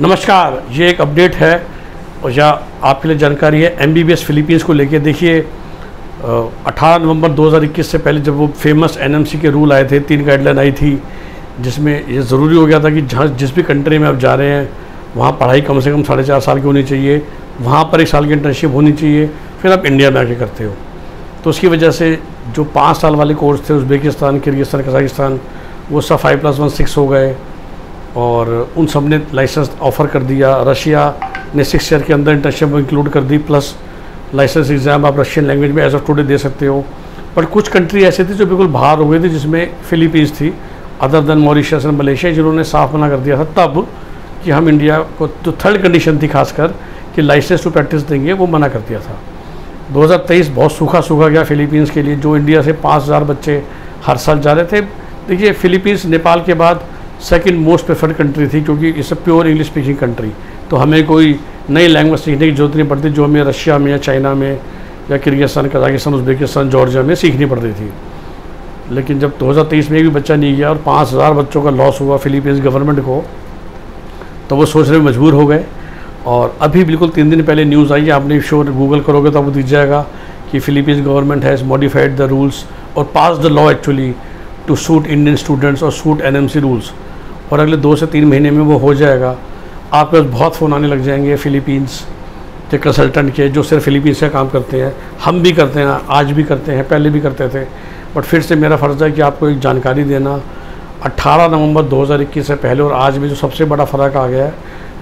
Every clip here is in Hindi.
नमस्कार, ये एक अपडेट है और या आपके लिए जानकारी है एम फिलीपींस को लेके देखिए अठारह नवंबर 2021 से पहले जब वो फ़ेमस एन के रूल आए थे, तीन गाइडलाइन आई थी, जिसमें ये ज़रूरी हो गया था कि जहाँ जिस भी कंट्री में आप जा रहे हैं, वहाँ पढ़ाई कम से कम साढ़े चार साल की होनी चाहिए, वहाँ पर एक साल की इंटर्नशिप होनी चाहिए, फिर आप इंडिया में आके करते हो। तो उसकी वजह से जो पाँच साल वाले कोर्स थे, उज़्बेकिस्तान, किर्गिस्तान, कजाकिस्तान, वो सब फाइव प्लस वन सिक्स हो गए। और उन सबने लाइसेंस ऑफ़र कर दिया। रशिया ने सिक्स ईयर के अंदर इंटर्नशिप इंक्लूड कर दी प्लस लाइसेंस एग्ज़ाम आप रशियन लैंग्वेज में एज ऑफ़ टुडे दे सकते हो। बट कुछ कंट्री ऐसे थी जो बिल्कुल बाहर हो गई थी, जिसमें फिलीपींस थी other than Mauritius and Malaysia जिन्होंने साफ़ मना कर दिया था तब कि हम इंडिया को जो थर्ड कंडीशन थी खासकर कि लाइसेंस टू प्रैक्टिस देंगे, वो मना कर दिया था। 2023 बहुत सूखा सूखा गया फिलीपींस के लिए, जो इंडिया से 5000 बच्चे हर साल जा रहे थे। देखिए फिलीपींस नेपाल के बाद सेकंड मोस्ट प्रेफर्ड कंट्री थी, क्योंकि इस प्योर इंग्लिश स्पीकिंग कंट्री तो हमें कोई नई लैंग्वेज सीखने की ज़रूरत नहीं पड़ती, जो हमें रशिया में या चाइना में या किर्गिस्तान कजाकिस्तान, उज्बेकिस्तान, जॉर्जिया में सीखनी पड़ती थी। लेकिन जब 2023 में भी बच्चा नहीं गया और पाँच हज़ार बच्चों का लॉस हुआ फिलीपींस गवर्नमेंट को तो वो सोचने में मजबूर हो गए। और अभी बिल्कुल तीन दिन पहले न्यूज़ आई है आपने शोर गूगल करोगे तो आपको दिख जाएगा कि Philippines government has modified the rules और pass the law actually to suit Indian students और सूट एनएमसी रूल्स और अगले दो से तीन महीने में वो हो जाएगा। आपके पास बहुत फ़ोन आने लग जाएँगे फ़िलीपींस के कंसल्टेंट के, जो सिर्फ़ फ़िलीपींस से काम करते हैं। हम भी करते हैं, आज भी करते हैं, पहले भी करते थे। बट फिर से मेरा फ़र्ज़ है कि आपको एक जानकारी देना। 18 नवंबर 2021 से पहले और आज में जो सबसे बड़ा फ़र्क आ गया है,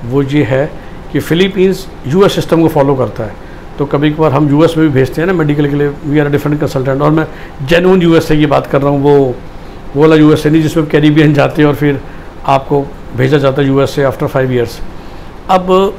वो ये है कि फ़िलीपींस यूएस सिस्टम को फॉलो करता है। तो कभी कभार हम यूएस में भी भेजते हैं ना मेडिकल के लिए। वी आर डिफरेंट कंसल्टेंट और मैं जेनवन यूएस से ये बात कर रहा हूँ, वो वो वाला यूएस से नहीं जिसमें कैरिबियन जाते हैं और फिर आपको भेजा जाता है यूएस से आफ्टर फाइव ईयर्स अब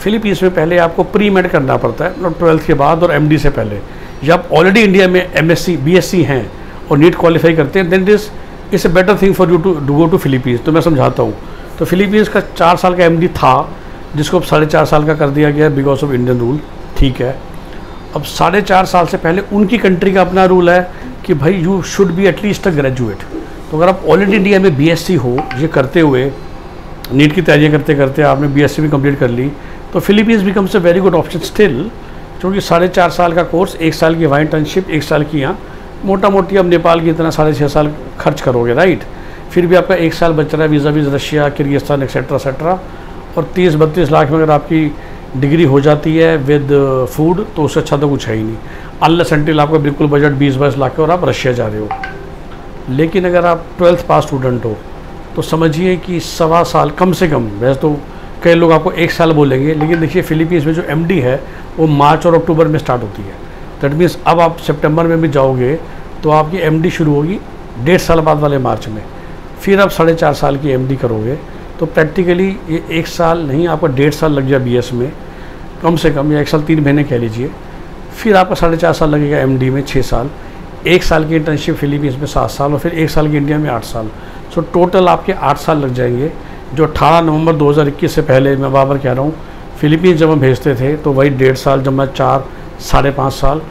फिलीपींस में पहले आपको प्री मेड करना पड़ता है मतलब ट्वेल्थ के बाद और एमडी से पहले। जब आप ऑलरेडी इंडिया में एमएससी बीएससी हैं और नीट क्वालिफाई करते हैं then this is a better thing for you to do go to Philippines तो मैं समझाता हूँ। तो फिलीपींस का चार साल का एमडी था, जिसको अब साढ़े चार साल का कर दिया गया बिकॉज़ ऑफ़ इंडियन रूल ठीक है। अब साढ़े चार साल से पहले उनकी कंट्री का अपना रूल है कि भाई you should be at least a graduate तो अगर आप ऑल इंडिया में बीएससी हो, ये करते हुए नीट की तैयारियाँ करते करते आपने बीएससी भी कंप्लीट कर ली तो Philippines becomes a very good option still क्योंकि साढ़े चार साल का कोर्स एक साल की वहाँ इंटर्नशिप एक साल की यहाँ मोटा मोटी अब नेपाल की इतना साढ़े छः साल खर्च करोगे राइट फिर भी आपका एक साल बच रहा है visa visa Russia, Kyrgyzstan etcetera etcetera और तीस, बत्तीस लाख में अगर आपकी डिग्री हो जाती है विद फ़ूड तो उससे अच्छा तो कुछ है ही नहीं। अल्लाह सेंटिल आपका बिल्कुल बजट बीस, बाईस लाख का और आप रशिया जा रहे हो। लेकिन अगर आप ट्वेल्थ पास स्टूडेंट हो तो समझिए कि सवा साल कम से कम, वैसे तो कई लोग आपको एक साल बोलेंगे, लेकिन देखिए फिलीपींस में जो एमडी है, वो मार्च और अक्टूबर में स्टार्ट होती है। दैट मीन्स अब आप सितंबर में भी जाओगे तो आपकी एमडी शुरू होगी डेढ़ साल बाद वाले मार्च में। फिर आप साढ़े चार साल की एमडी करोगे तो प्रैक्टिकली ये एक साल नहीं, आपका डेढ़ साल लग जाए बी में। कम से कम या एक साल तीन महीने कह लीजिए। फिर आपका साढ़े चार साल लगेगा एमडी में छः साल। एक साल की इंटर्नशिप फिलीपींस में सात साल और फिर एक साल की इंडिया में आठ साल। सो टोटल आपके आठ साल लग जाएँगे। जो अठारह नवंबर 2021 से पहले मैं बाबर कह रहा हूँ फिलीपींस जब हम भेजते थे तो वही डेढ़ साल, जब मैं चार, साढ़े पाँच साल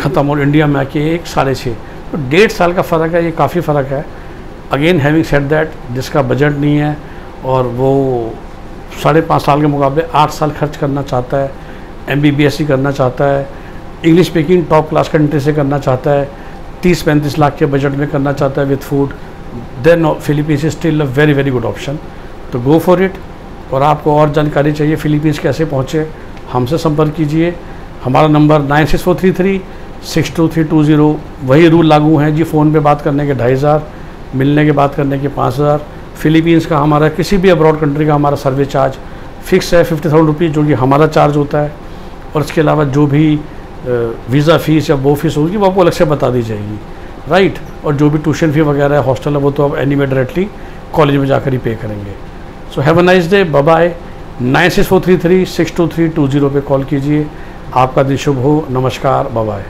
ख़त्म और इंडिया में आके एक साढ़े छः तो डेढ़ साल का फ़र्क है, ये काफ़ी फ़र्क है। अगेन हैविंग सेट दैट जिसका बजट नहीं है और वो साढ़े पाँच साल के मुकाबले आठ साल खर्च करना चाहता है एम बी करना चाहता है English speaking top class country से करना चाहता है तीस पैंतीस लाख के बजट में करना चाहता है with food then Philippines is still a very very good option तो गो फॉर इट और आपको और जानकारी चाहिए फिलीपींस कैसे पहुँचे, हमसे संपर्क कीजिए। हमारा number nine six four three three six two three two zero वही रूल लागू हैं जी फ़ोन पे बात करने के ढाई हज़ार, मिलने के बात करने के पाँच हज़ार। फिलीपींस का हमारा किसी भी अब्रॉड कंट्री का हमारा सर्विस चार्ज फिक्स है फिफ्टी थाउज़ेंड रुपीज़ जो कि हमारा चार्ज होता है। और इसके अलावा जो भी वीज़ा फ़ीस या वो फ़ीस होगी, वो आपको अलग से बता दी जाएगी। राइट और जो भी ट्यूशन फ़ी वगैरह है हॉस्टल है, वो तो आप एनी में डायरेक्टली कॉलेज में जाकर ही पे करेंगे। So have a nice day bye nine six four three three six two three two zero पर कॉल कीजिए। आपका दिन शुभ हो। नमस्कार. बाय